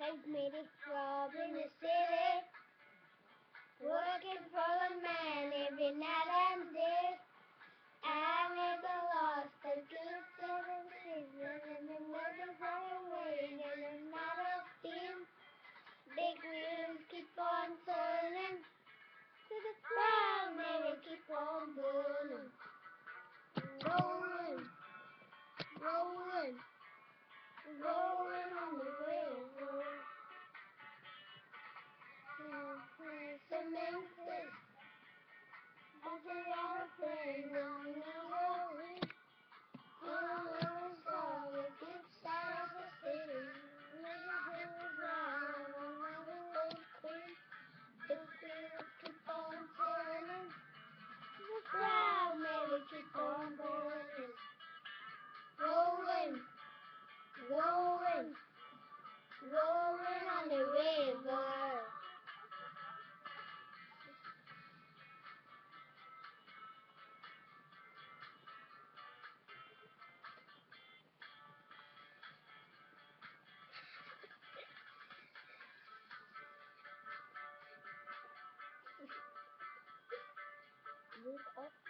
has made it job in the city. Working for river. Move up.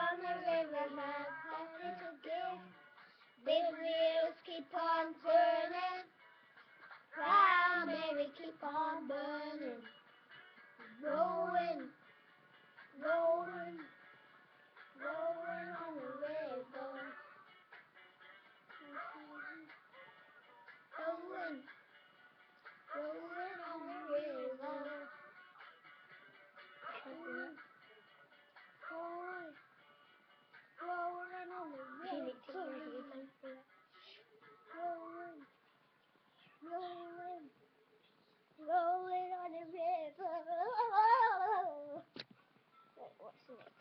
rolling on the river. Rolling, rolling, rolling on the river. Rolling, rolling, rolling on the river. Wait, what's next?